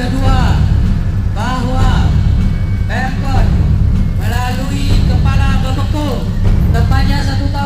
kedua bahwa Pemkot melalui Kepala Bebeko tepatnya satu tahun.